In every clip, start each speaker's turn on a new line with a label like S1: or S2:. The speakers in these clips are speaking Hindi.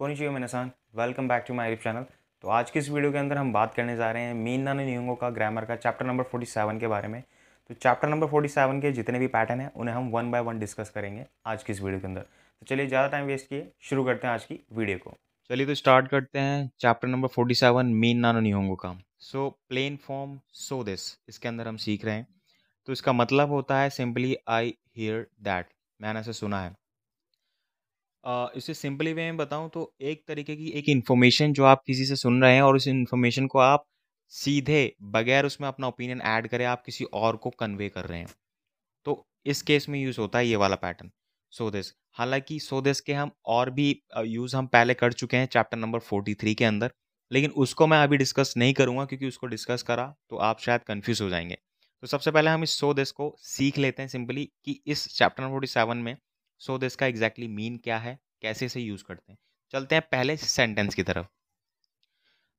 S1: कोनिचियो मिनासान welcome back to my YouTube channel तो आज की इस वीडियो के अंदर हम बात करने जा रहे हैं मीन नानो नियंगो का ग्रामर का चैप्टर नंबर 47 के बारे में। तो चैप्टर नंबर 47 के जितने भी पैटर्न हैं, उन्हें हम वन बाय वन डिस्कस करेंगे आज की इस वीडियो के अंदर। तो चलिए, ज़्यादा टाइम वेस्ट किए, शुरू करते हैं आज की वीडियो को। चलिए तो स्टार्ट करते हैं chapter number forty seven mean नानो नियंगो का। सो प्लेन फॉर्म सो दिस इसके अंदर हम सीख रहे हैं। तो इसका मतलब होता है सिंपली आई हियर दैट मैंने ऐसे सुना है। इसे सिंपली वे में बताऊँ तो एक तरीके की एक इन्फॉर्मेशन जो आप किसी से सुन रहे हैं और उस इन्फॉर्मेशन को आप सीधे बगैर उसमें अपना ओपिनियन ऐड करे, आप किसी और को कन्वे कर रहे हैं। तो इस केस में यूज़ होता है ये वाला पैटर्न सो दिस हालाँकि सो दिस के हम और भी यूज़ हम पहले कर चुके हैं चैप्टर नंबर फोर्टी थ्री के अंदर, लेकिन उसको मैं अभी डिस्कस नहीं करूँगा क्योंकि उसको डिस्कस करा तो आप शायद कन्फ्यूज़ हो जाएँगे। तो सबसे पहले हम इस सो दिस को सीख लेते हैं सिंपली कि इस चैप्टर नंबर फोर्टी सेवन में सो दिस का एग्जैक्टली exactly मीन क्या है कैसे इसे यूज़ करते हैं। चलते हैं पहले सेंटेंस की तरफ़।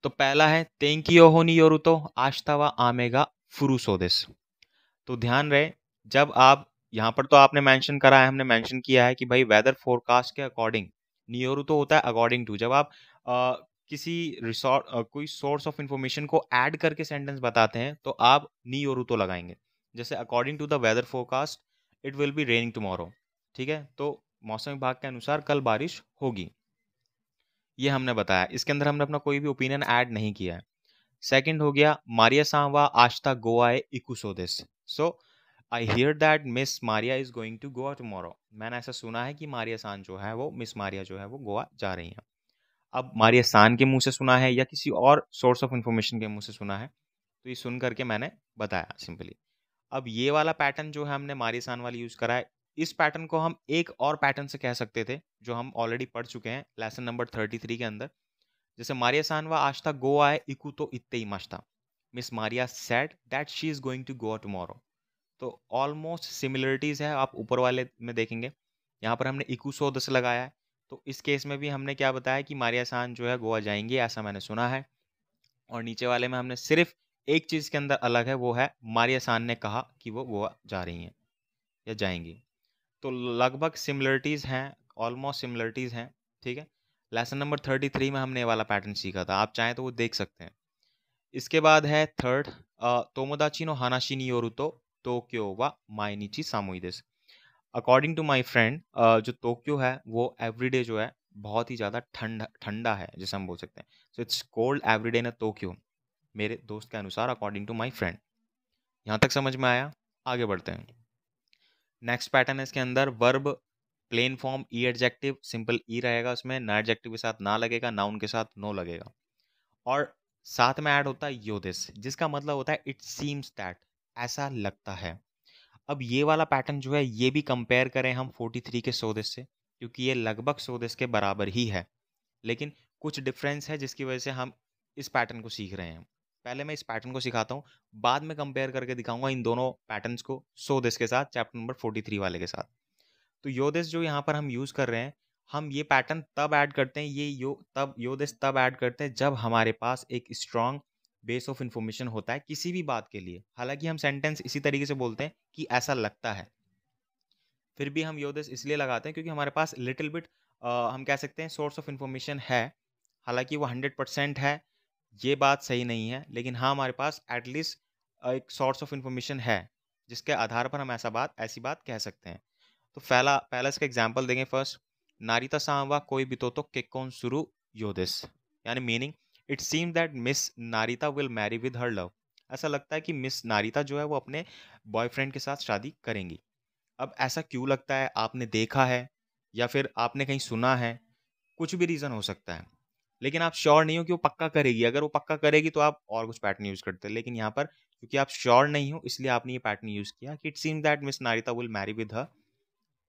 S1: तो पहला है तेंकियो हो योरुतो आश्तावा आमेगा फुरुसोदिस। तो ध्यान रहे जब आप यहाँ पर तो आपने मेंशन करा है हमने मेंशन किया है कि भाई वेदर फोरकास्ट के अकॉर्डिंग नियोरु तो होता है अकॉर्डिंग टू। जब आप आ, किसी रिसोर्ट कोई सोर्स ऑफ़ इन्फॉर्मेशन को ऐड करके सेंटेंस बताते हैं तो आप नियोरु तो लगाएँगे। जैसे according to the weather forecast it will be raining tomorrow ठीक है? तो मौसम विभाग के अनुसार कल बारिश होगी। ये हमने बताया। इसके अंदर हमने अपना कोई भी ओपिनियन ऐड नहीं किया है। सेकंड हो गया मारिया सांवा आश्ता Goa इकुसोदिस। So I hear that miss Maria is going to Goa tomorrow मैंने ऐसा सुना है कि मारिया सान जो है वो मिस मारिया जो है वो गोवा जा रही हैं। अब मारिया सान के मुँह से सुना है या किसी और सोर्स ऑफ़ इंफॉर्मेशन के मुँह से सुना है तो ये सुन करके मैंने बताया सिंपली अब ये वाला पैटर्न जो है हमने मारिया सान वाली यूज़ करा है इस पैटर्न को हम एक और पैटर्न से कह सकते थे, जो हम ऑलरेडी पढ़ चुके हैं लेसन नंबर थर्टी थ्री के अंदर। जैसे मारिया सानवा, आज तक गोवा है इकू तो इतने ही मस्ता miss Maria said that she is going to Goa tomorrow तो ऑलमोस्ट सिमिलरिटीज़ है, आप ऊपर वाले में देखेंगे। यहाँ पर हमने इकू सो दस लगाया है। तो इस केस में भी हमने क्या बताया कि मारिया सान जो है गोवा जाएँगे, ऐसा मैंने सुना है। और नीचे वाले में हमने सिर्फ़ एक चीज़ के अंदर अलग है, वो है, मारिया सान ने कहा कि वो गोवा जा रही हैं, या जाएँगी। तो लगभग सिमिलरिटीज़ हैं ऑलमोस्ट सिमिलरिटीज़ हैं, ठीक है? लेसन नंबर थर्टी थ्री में हमने ये वाला पैटर्न सीखा था, आप चाहें तो वो देख सकते हैं। इसके बाद है थर्ड तोमोदाची नो हानाशी नी योरुतो टोक्यो व माइनिची सामोइदिस अकॉर्डिंग टू माई फ्रेंड जो टोक्यो है, वो एवरीडे जो है, बहुत ही ज़्यादा ठंडा ठंडा है, जैसे हम बोल सकते हैं। So it's cold everyday in Tokyo मेरे दोस्त के अनुसार अकॉर्डिंग टू माई फ्रेंड यहाँ तक समझ में आया? आगे बढ़ते हैं। नेक्स्ट पैटर्न है इसके अंदर वर्ब प्लेन फॉर्म ई एडजेक्टिव सिंपल ई रहेगा उसमें, ना एडजेक्टिव के साथ ना लगेगा नाउन के साथ नो लगेगा। और साथ में ऐड होता है योदिस, जिसका मतलब होता है इट सीम्स दैट ऐसा लगता है। अब ये वाला पैटर्न जो है, ये भी कंपेयर करें हम 43 के सोदिस से, क्योंकि ये लगभग सोदिस के बराबर ही है। लेकिन कुछ डिफरेंस है जिसकी वजह से हम इस पैटर्न को सीख रहे हैं। पहले मैं इस पैटर्न को सिखाता हूँ, बाद में कंपेयर करके दिखाऊँगा इन दोनों पैटर्न्स को सो दिस के साथ चैप्टर नंबर फोर्टी थ्री वाले के साथ। तो योदिस जो यहाँ पर हम यूज़ कर रहे हैं, हम ये पैटर्न तब ऐड करते हैं, ये यो तब योदिस तब ऐड करते हैं जब हमारे पास एक स्ट्रॉन्ग बेस ऑफ़ इंफॉर्मेशन होता है किसी भी बात के लिए। हालाँकि हम सेंटेंस इसी तरीके से बोलते हैं कि ऐसा लगता है। फिर भी हम योदिस इसलिए लगाते हैं क्योंकि हमारे पास लिटिल बिट हम कह सकते हैं सोर्स ऑफ़ इंफॉर्मेशन है, हालाँकि वो हंड्रेड परसेंट है ये बात सही नहीं है, लेकिन हाँ हमारे पास एटलीस्ट एक सोर्स ऑफ़ इन्फॉर्मेशन है, जिसके आधार पर हम ऐसा बात, ऐसी बात कह सकते हैं। तो पहला पहला इसका एग्ज़ाम्पल देंगे फ़र्स्ट नारिता सांवा कोई भी तो केकोन शुरू योदिस यानी meaning it seem that miss Narita will marry with her love ऐसा लगता है कि मिस नारिता जो है, वो अपने बॉयफ्रेंड के साथ शादी करेंगी। अब ऐसा क्यों लगता है? आपने देखा है, या फिर आपने कहीं सुना है? कुछ भी रीज़न हो सकता है। लेकिन आप श्योर नहीं हो कि वो पक्का करेगी। अगर वो पक्का करेगी तो आप और कुछ पैटर्न यूज़ करते लेकिन यहाँ पर, क्योंकि आप श्योर नहीं हो, इसलिए आपने ये पैटर्न यूज़ किया कि it seem that miss Narita will marry with her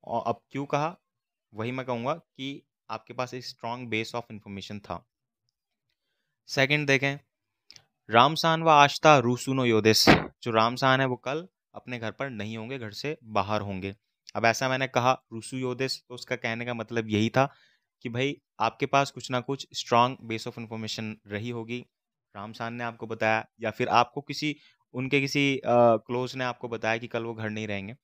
S1: और अब क्यों कहा? वही मैं कहूँगा कि आपके पास एक स्ट्रॉन्ग बेस ऑफ़ इंफॉर्मेशन था। सेकंड देखें रामसान व आश्ता रूसुनो योदेश जो रामसान है, वो कल अपने घर पर नहीं होंगे, घर से बाहर होंगे। अब ऐसा मैंने कहा रूसु योदेश तो उसका कहने का मतलब यही था कि भाई आपके पास कुछ ना कुछ स्ट्रांग बेस ऑफ़ इंफॉर्मेशन रही होगी। रामसान ने आपको बताया या फिर आपको किसी, उनके किसी क्लोज ने आपको बताया कि कल वो घर नहीं रहेंगे।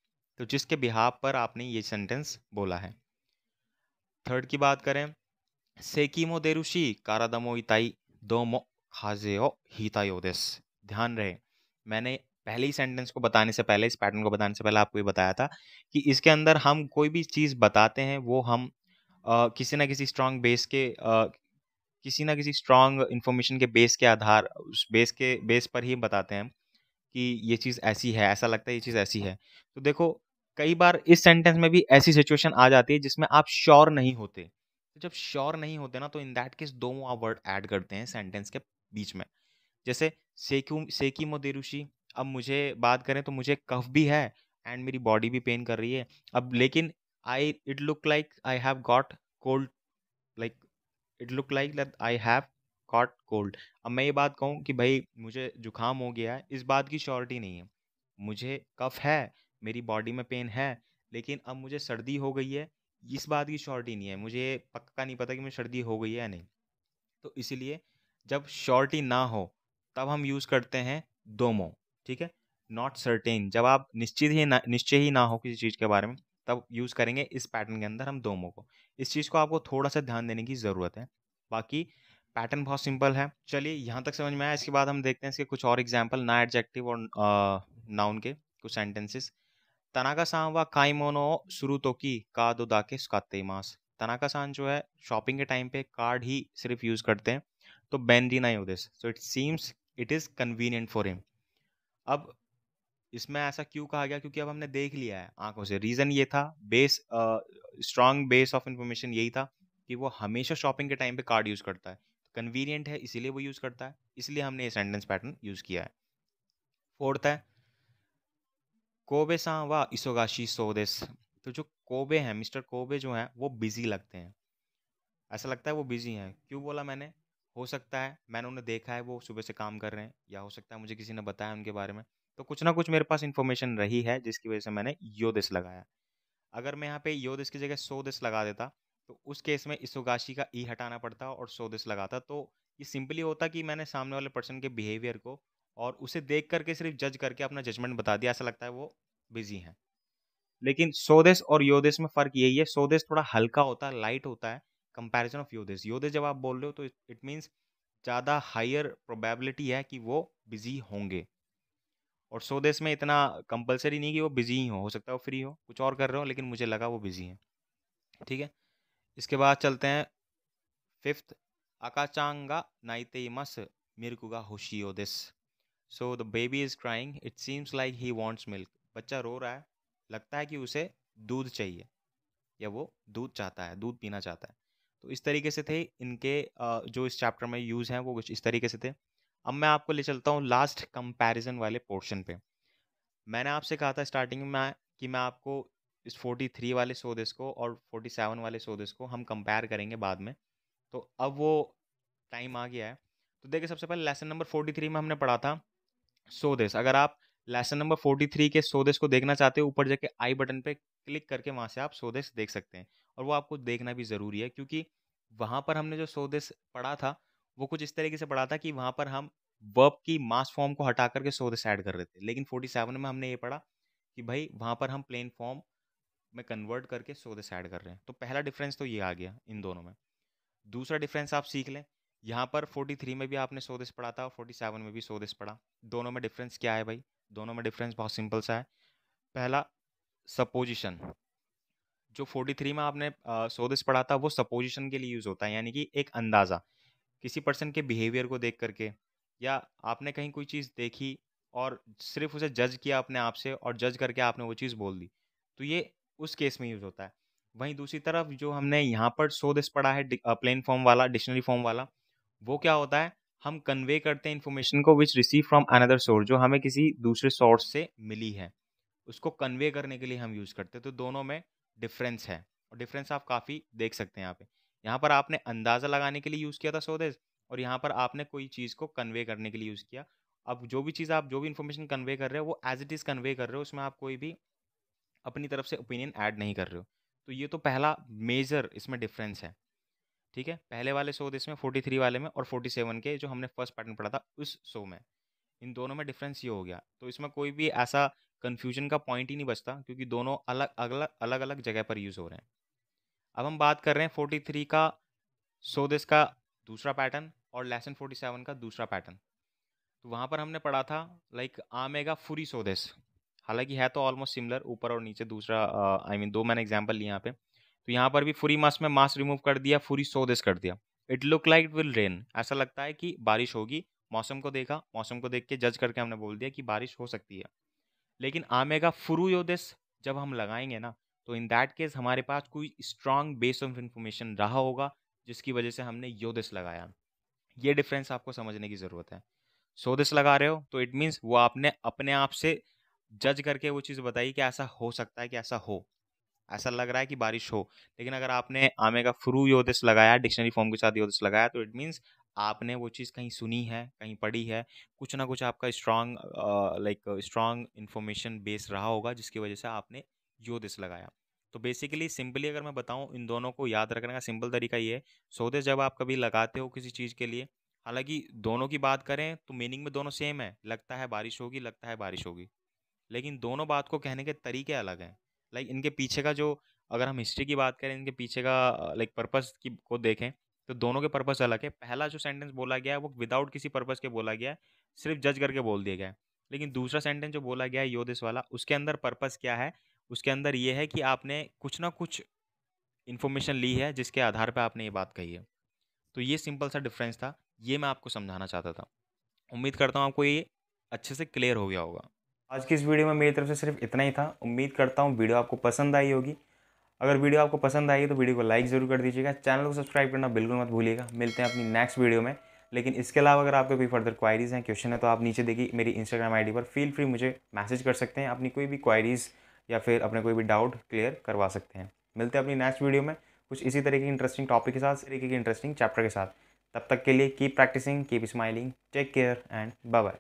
S1: तो जिसके बिहाब पर आपने ये सेंटेंस बोला है। थर्ड की बात करें, सेकीमो देरुशी कारादमो इताई दोमो ओ हितायो देस। ध्यान रहे, मैंने पहले ही सेंटेंस को बताने से पहले, इस पैटर्न को बताने से पहले आपको ये बताया था कि इसके अंदर हम कोई भी चीज़ बताते हैं, वो हम किसी ना किसी स्ट्रांग बेस के किसी ना किसी स्ट्रांग इन्फॉर्मेशन के बेस के आधार, उस बेस के बेस पर ही बताते हैं कि ये चीज़ ऐसी है, ऐसा लगता है ये चीज़ ऐसी है। तो देखो, कई बार इस सेंटेंस में भी ऐसी सिचुएशन आ जाती है जिसमें आप श्योर नहीं होते। तो जब श्योर नहीं होते ना तो इन दैट केस दो आप वर्ड ऐड करते हैं सेंटेंस के बीच में। जैसे सेक्यू सेकी मोदेरुशी अब मुझे बात करें तो मुझे कफ भी है एंड मेरी बॉडी भी पेन कर रही है। अब लेकिन I it look like I have got cold like it look like that I have caught cold अब मैं ये बात कहूँ कि भाई मुझे जुकाम हो गया है, इस बात की श्योरिटी नहीं है। मुझे कफ है, मेरी बॉडी में पेन है, लेकिन अब मुझे सर्दी हो गई है, इस बात की श्योरिटी नहीं है। मुझे पक्का नहीं पता कि मुझे सर्दी हो गई है या नहीं। तो इसीलिए जब श्योरिटी ना हो, तब हम यूज़ करते हैं दोमो, ठीक है? नॉट सर्टेन जब आप निश्चित ही ना, निश्चय ही ना हो किसी चीज़ के बारे में तब यूज़ करेंगे इस पैटर्न के अंदर हम दोमो को। इस चीज़ को आपको थोड़ा सा ध्यान देने की ज़रूरत है। बाकी पैटर्न बहुत सिंपल है। चलिए, यहाँ तक समझ में आया। इसके बाद हम देखते हैं इसके कुछ और एग्ज़ाम्पल, ना एडजेक्टिव और नाउन के कुछ सेंटेंसेस। तनाका सान व काइमोनो शुरू तो की, का दो दाके सुकाते मास। तनाका सान जो है, शॉपिंग के टाइम पे कार्ड ही सिर्फ़ यूज़ करते हैं। तो बेंडी ना दिस सो it seems it is convenient for him अब इसमें ऐसा क्यों कहा गया? क्योंकि अब हमने देख लिया है आँखों से। रीज़न ये था, base strong base of information यही था कि वो हमेशा शॉपिंग के टाइम पे कार्ड यूज़ करता है। कन्वीनियंट है, इसीलिए वो यूज़ करता है, इसलिए हमने ये सेंटेंस पैटर्न यूज़ किया है। फोर्थ है, कोबे सा व इसोगाशी सोदेस। तो जो कोबे हैं, मिस्टर कोबे जो हैं, वो बिज़ी लगते हैं। ऐसा लगता है वो बिज़ी हैं। क्यों बोला मैंने? हो सकता है, मैंने उन्हें देखा है, वो सुबह से काम कर रहे हैं, या हो सकता है मुझे किसी ने बताया उनके बारे में। तो कुछ ना कुछ मेरे पास इन्फॉर्मेशन रही है, जिसकी वजह से मैंने योदिस लगाया। अगर मैं यहाँ पे योदिस की जगह सो दिस लगा देता तो उस केस में इसोगाशी का ई हटाना पड़ता और सो दिस लगाता। तो ये सिंपली होता कि मैंने सामने वाले पर्सन के बिहेवियर को और उसे देख करके सिर्फ़ जज करके अपना जजमेंट बता दिया, ऐसा लगता है वो बिज़ी हैं। लेकिन सोदेस और योदेस में फ़र्क यही है सोदेस थोड़ा हल्का होता है लाइट होता है कंपैरिजन ऑफ़ योदेस योदेस जब आप बोल रहे हो तो इट मीन्स ज़्यादा हायर प्रोबेबिलिटी है कि वो बिज़ी होंगे। और सोदेस में इतना कंपलसरी नहीं कि वो बिज़ी ही हो हो सकता है वो फ्री हो, कुछ और कर रहे हो, लेकिन मुझे लगा वो बिज़ी हैं। ठीक है? इसके बाद चलते हैं फिफ्थ अकाचांगा नाइते मस मिर्कुगा होशियो this so the baby is crying it seems like he wants milk बच्चा रो रहा है। लगता है कि उसे दूध चाहिए, या वो दूध चाहता है, दूध पीना चाहता है। तो इस तरीके से थे इनके जो इस चैप्टर में यूज़ हैं, वो कुछ इस तरीके से थे। अब मैं आपको ले चलता हूँ लास्ट कंपैरिजन वाले पोर्शन पे। मैंने आपसे कहा था स्टार्टिंग में कि मैं आपको इस 43 वाले सोदिस को और 47 वाले सोदिस को हम कंपेयर करेंगे बाद में। तो अब वो टाइम आ गया है। तो देखिए सबसे पहले लेसन नंबर 43 में हमने पढ़ा था सोदिस अगर आप लेसन नंबर 43 के सोदिस को देखना चाहते हो, ऊपर जाके आई बटन पे क्लिक करके वहाँ से आप सोदिस देख सकते हैं। और वो आपको देखना भी ज़रूरी है, क्योंकि वहाँ पर हमने जो सोदिस पढ़ा था वो कुछ इस तरीके से पढ़ा था कि वहाँ पर हम वर्ब की मास फॉर्म को हटा करके सोदिस ऐड कर रहे थे। लेकिन 47 में हमने ये पढ़ा कि भाई वहाँ पर हम प्लेन फॉर्म में कन्वर्ट करके सोदिस ऐड कर रहे हैं। तो पहला डिफरेंस तो ये आ गया इन दोनों में। दूसरा डिफरेंस आप सीख लें, यहाँ पर 43 में भी आपने सोदिस पढ़ा था और 47 में भी सोदिस पढ़ा। दोनों में डिफरेंस क्या है भाई? दोनों में डिफरेंस बहुत सिंपल सा है। पहला, सपोजिशन। जो 43 में आपने सोदिस पढ़ा था वो सपोजिशन के लिए यूज़ होता है, यानी कि एक अंदाज़ा। किसी पर्सन के बिहेवियर को देख करके, या आपने कहीं कोई चीज़ देखी और सिर्फ़ उसे जज किया अपने आप से और जज करके आपने वो चीज़ बोल दी तो ये उस केस में यूज़ होता है। वहीं दूसरी तरफ़ जो हमने यहाँ पर सो दिस पढ़ा है प्लेन फॉर्म वाला, डिक्शनरी फॉर्म वाला, वो क्या होता है, हम कन्वे करते हैं इन्फॉर्मेशन को which receive from another source, जो हमें किसी दूसरे सोर्स से मिली है, उसको कन्वे करने के लिए हम यूज़ करते हैं। तो दोनों में डिफरेंस है और डिफरेंस आप काफ़ी देख सकते हैं यहाँ पे। यहाँ पर आपने अंदाज़ा लगाने के लिए यूज़ किया था सोदेस और यहाँ पर आपने कोई चीज़ को कन्वे करने के लिए यूज़ किया। अब जो भी चीज़ आप, जो भी इन्फॉर्मेशन कन्वे कर रहे हो, वो एज इट इज़ कन्वे कर रहे हो, उसमें आप कोई भी अपनी तरफ़ से ओपिनियन ऐड नहीं कर रहे हो। तो ये तो पहला मेजर इसमें डिफरेंस है, ठीक है? पहले वाले शो इसमें फोर्टी थ्री वाले में और फोर्टी सेवन के जो हमने फ़र्स्ट पैटर्न पढ़ा था, उस शो में। इन दोनों में डिफरेंस ये हो गया। तो इसमें कोई भी ऐसा कन्फ्यूज़न का पॉइंट ही नहीं बचता, क्योंकि दोनों अलग अलग अलग अलग जगह पर यूज़ हो रहे हैं। अब हम बात कर रहे हैं फोर्टी थ्री का सो दिस का दूसरा पैटर्न और लेसन फोर्टी सेवन का दूसरा पैटर्न तो वहाँ पर हमने पढ़ा था लाइक आमेगा फुरी सो दिस हालाँकि है तो ऑलमोस्ट सिमिलर ऊपर और नीचे दूसरा आई uh, मीन mean, दो मैंने एग्ज़ाम्पल लिए यहाँ पे. तो यहाँ पर भी फुरी मास में मास रिमूव कर दिया फुरी सो दिस कर दिया. It look like will rain ऐसा लगता है कि बारिश होगी मौसम को देखा मौसम को देख के जज करके हमने बोल दिया कि बारिश हो सकती है. लेकिन आमेगा फुरू योदिस जब हम लगाएँगे ना तो इन दैट केस हमारे पास कोई स्ट्रांग बेस ऑफ़ इन्फॉर्मेशन रहा होगा, जिसकी वजह से हमने योदिस लगाया। ये डिफरेंस आपको समझने की ज़रूरत है। सोदिस लगा रहे हो तो इट मीन्स वो आपने अपने आप से जज करके वो चीज़ बताई कि ऐसा हो सकता है कि ऐसा हो। ऐसा लग रहा है कि बारिश हो, लेकिन अगर आपने आमे का फ्रू योदिस लगाया, डिक्शनरी फॉर्म के साथ योदिस लगाया तो इट मीन्स आपने वो चीज़ कहीं सुनी है, कहीं पढ़ी है, कुछ ना कुछ आपका strong like strong information base रहा होगा, जिसकी वजह से आपने योदिस लगाया। तो बेसिकली सिंपली अगर मैं बताऊँ, इन दोनों को याद रखने का सिंपल तरीका ये है सोदिस जब आप कभी लगाते हो किसी चीज़ के लिए, हालाँकि दोनों की बात करें तो मीनिंग में दोनों सेम है, लगता है बारिश होगी, लगता है बारिश होगी, लेकिन दोनों बात को कहने के तरीके अलग हैं। लाइक इनके पीछे का जो, अगर हम हिस्ट्री की बात करें, इनके पीछे का लाइक पर्पस की, को देखें तो दोनों के पर्पस अलग है। पहला जो सेंटेंस बोला गया है, वो विदाउट किसी पर्पस के बोला गया है, सिर्फ़ जज करके बोल दिया गया है। लेकिन दूसरा सेंटेंस जो बोला गया है योदिस वाला, उसके अंदर पर्पस क्या है? उसके अंदर ये है कि आपने कुछ ना कुछ इन्फॉर्मेशन ली है, जिसके आधार पर आपने ये बात कही है। तो ये सिंपल सा डिफरेंस था, ये मैं आपको समझाना चाहता था। उम्मीद करता हूँ आपको ये अच्छे से क्लियर हो गया होगा। आज की इस वीडियो में मेरी तरफ़ से सिर्फ़ इतना ही था। उम्मीद करता हूँ वीडियो आपको पसंद आई होगी। अगर वीडियो आपको पसंद आई तो वीडियो को लाइक ज़रूर कर दीजिएगा। चैनल को सब्सक्राइब करना बिल्कुल मत भूलिएगा। मिलते हैं अपनी नेक्स्ट वीडियो में। लेकिन इसके अलावा अगर आपके कोई फर्दर क्वायरीज़ हैं क्वेश्चन है तो आप नीचे देखिए मेरी इंस्टाग्राम आई पर। फील फ्री मुझे मैसेज कर सकते हैं। अपनी कोई भी क्वायरीज़ या फिर अपने कोई भी डाउट क्लियर करवा सकते हैं। मिलते हैं अपनी नेक्स्ट वीडियो में कुछ इसी तरह की इंटरेस्टिंग टॉपिक के साथ, इसी तरीके की इंटरेस्टिंग चैप्टर के साथ। तब तक के लिए keep practising keep smiling take care and bye bye